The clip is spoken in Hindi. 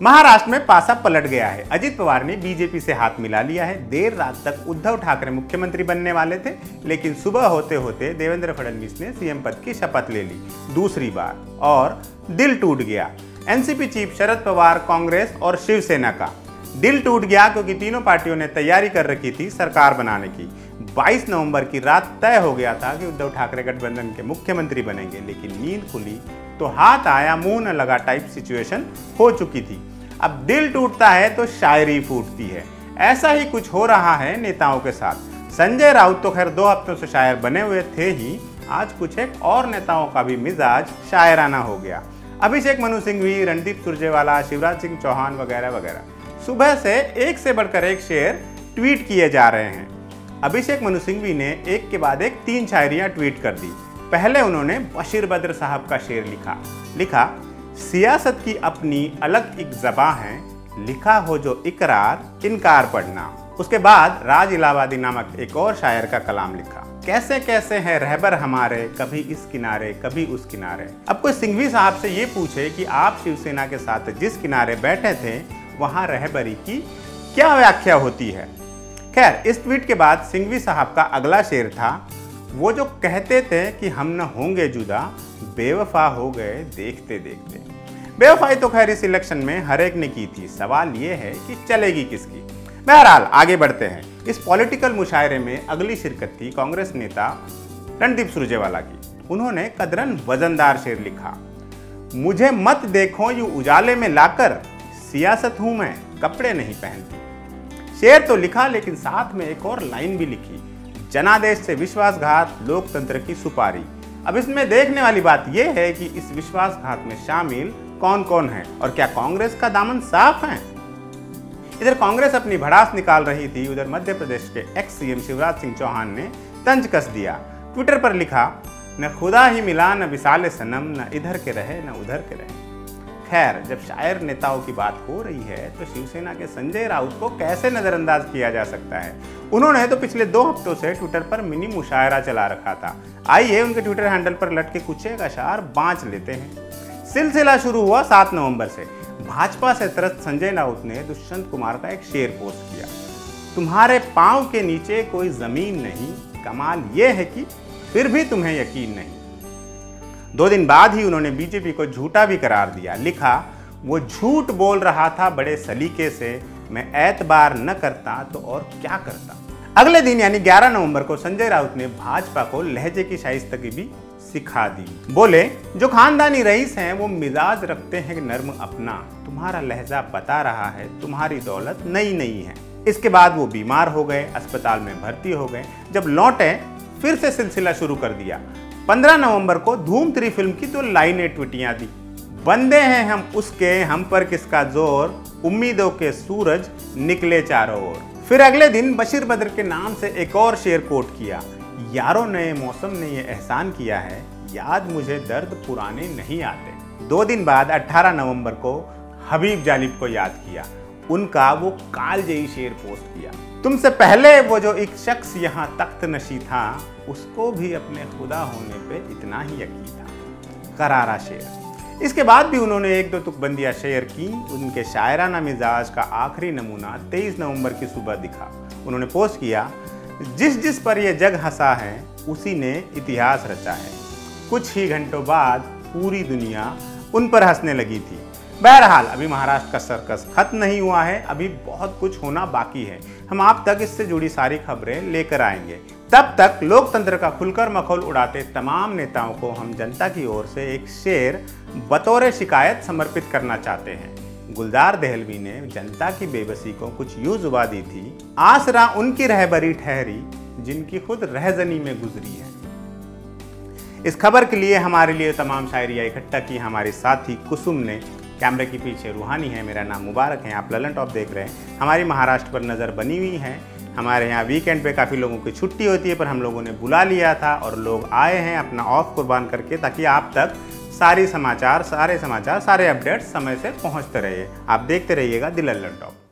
महाराष्ट्र में पासा पलट गया है। अजित पवार ने बीजेपी से हाथ मिला लिया है। देर रात तक उद्धव ठाकरे मुख्यमंत्री बनने वाले थे, लेकिन सुबह होते होते देवेंद्र फडणवीस ने सीएम पद की शपथ ले ली। दूसरी बार, और दिल टूट गया। एनसीपी चीफ शरद पवार, कांग्रेस और शिवसेना का। दिल टूट गया क्योंकि तीनों पार्टियों ने तैयारी कर रखी थी सरकार बनाने की। 22 नवंबर की रात तय हो गया था कि उद्धव ठाकरे गठबंधन के मुख्यमंत्री बनेंगे, लेकिन नींद खुली तो हाथ आया, मुँह न लगा टाइप सिचुएशन हो चुकी थी। अब दिल टूटता है तो शायरी फूटती है। ऐसा ही कुछ हो रहा है नेताओं के साथ। संजय राउत तो खैर दो हफ्तों से शायर बने हुए थे ही। आज कुछ एक और नेताओं का भी मिजाज शायराना हो गया। अभिषेक मनु सिंघवी, रणदीप सुरजेवाला, शिवराज सिंह चौहान वगैरह वगैरह। सुबह से एक से बढ़कर एक शेर ट्वीट किए जा रहे हैं। अभिषेक मनु सिंघवी ने एक के बाद एक तीन शायरियाँ ट्वीट कर दी। पहले उन्होंने बशीर बद्र साहब का शेर लिखा। लिखा सियासत की अपनी अलग एक जबा है, लिखा हो जो इकरार, इनकार पढ़ना। उसके बाद राज इलाहाबादी नामक एक और शायर का कलाम लिखा। कैसे कैसे हैं रहबर हमारे, कभी इस किनारे, कभी उस किनारे? अब कोई सिंघवी साहब से ये पूछे कि आप शिवसेना के साथ जिस किनारे बैठे थे, वहाँ रहबरी की क्या व्याख्या होती है? खैर, इस ट्वीट के बाद सिंघवी साहब का अगला शेर था, वो जो कहते थे कि हम न होंगे जुदा, बेवफा हो गए देखते देखते। बेवफाई तो खैर इस इलेक्शन में हर एक ने की थी। सवाल ये है कि चलेगी किसकी? बहरहाल, आगे बढ़ते हैं। इस पॉलिटिकल मुशायरे में अगली शिरकत थी कांग्रेस नेता रणदीप सुरजेवाला की। उन्होंने कदरन वजनदार शेर लिखा, मुझे मत देखो यू उजाले में लाकर, सियासत हूँ मैं, कपड़े नहीं पहनती। शेर तो लिखा, लेकिन साथ में एक और लाइन भी लिखी, जनादेश से विश्वासघात, लोकतंत्र की सुपारी। अब इसमें देखने वाली बात यह है कि इस विश्वासघात में शामिल कौन कौन है और क्या कांग्रेस का दामन साफ़ है? इधर कांग्रेस अपनी भड़ास निकाल रही थी, उधर मध्य प्रदेश के एक्स सीएम शिवराज सिंह चौहान ने तंज कस दिया। ट्विटर पर लिखा, न खुदा ही मिला, न विशाल सनम, न इधर के रहे, न उधर के रहे। खैर, जब शायर नेताओं की बात हो रही है तो शिवसेना के संजय राउत को कैसे नजरअंदाज किया जा सकता है? उन्होंने तो पिछले दो हफ्तों से ट्विटर पर मिनी मुशायरा चला रखा था। आइए उनके ट्विटर हैंडल पर लटके कुछ एक अशार बांच लेते हैं। सिलसिला शुरू हुआ सात नवंबर से। भाजपा से त्रस्त संजय राउत ने दुष्यंत कुमार का एक शेर पोस्ट किया। तुम्हारे पाँव के नीचे कोई ज़मीन नहीं, कमाल यह है कि फिर भी तुम्हें यकीन नहीं। दो दिन बाद ही उन्होंने बीजेपी को झूठा भी करार दिया। लिखा, वो झूठ बोल रहा था बड़े सलीके से। मैं एतबार न करता तो और क्या करता? अगले दिन, यानी 11 नवंबर को, संजय राउत ने भाजपा को लहजे की शाइस्तगी भी सिखा दी। बोले, जो खानदानी रईस हैं, वो मिजाज रखते हैं नर्म अपना। तुम्हारा लहजा बता रहा है, तुम्हारी दौलत नई नई है। इसके बाद वो बीमार हो गए, अस्पताल में भर्ती हो गए। जब लौटे, फिर से सिलसिला शुरू कर दिया। 15 नवंबर को धूम थ्री फ़िल्म की तो लाइनें ट्विटियाँ दी। बंदे हैं हम, उसके, हम पर किसका ज़ोर? उम्मीदों के सूरज निकले चारों ओर। फिर अगले दिन बशीर बद्र के नाम से एक और शेर कोट किया। यारों नए मौसम ने ये एहसान किया है, याद मुझे दर्द पुराने नहीं आते। दो दिन बाद 18 नवंबर को हबीब जालिब को याद किया। उनका वो काल जयी शेर पोस्ट किया। तुमसे पहले वो जो एक शख्स यहाँ तख्त नशी था, उसको भी अपने खुदा होने पे इतना ही यकीन था। करारा शेर। इसके बाद भी उन्होंने एक दो तुकबंदियाँ शेयर की। उनके शायराना मिजाज का आखिरी नमूना 23 नवंबर की सुबह दिखा। उन्होंने पोस्ट किया, जिस जिस पर यह जग हंसा है, उसी ने इतिहास रचा है। कुछ ही घंटों बाद पूरी दुनिया उन पर हंसने लगी थी। बहरहाल, अभी महाराष्ट्र का सर्कस खत्म नहीं हुआ है, अभी बहुत कुछ होना बाकी है। हम आप तक इससे जुड़ी सारी खबरें लेकर आएँगे। तब तक लोकतंत्र का खुलकर मखौल उड़ाते तमाम नेताओं को हम जनता की ओर से एक शेर बतौर शिकायत समर्पित करना चाहते हैं। गुलजार दहलवी ने जनता की बेबसी को कुछ यूँ जुबा दी थी, आसरा उनकी रहबरी ठहरी, जिनकी खुद रहजनी में गुजरी है। इस खबर के लिए हमारे लिए तमाम शायरिया इकट्ठा की हमारे साथी कुसुम ने कैमरे के पीछे रूहानी है, मेरा नाम मुबारक है, आप ललन टॉप देख रहे हैं। हमारी महाराष्ट्र पर नज़र बनी हुई है। हमारे यहाँ वीकेंड पे काफ़ी लोगों की छुट्टी होती है, पर हम लोगों ने बुला लिया था और लोग आए हैं अपना ऑफ़ कुर्बान करके, ताकि आप तक सारी समाचार, सारे समाचार, सारे अपडेट्स समय से पहुँचते रहिए। आप देखते रहिएगा दिल ललन टॉप।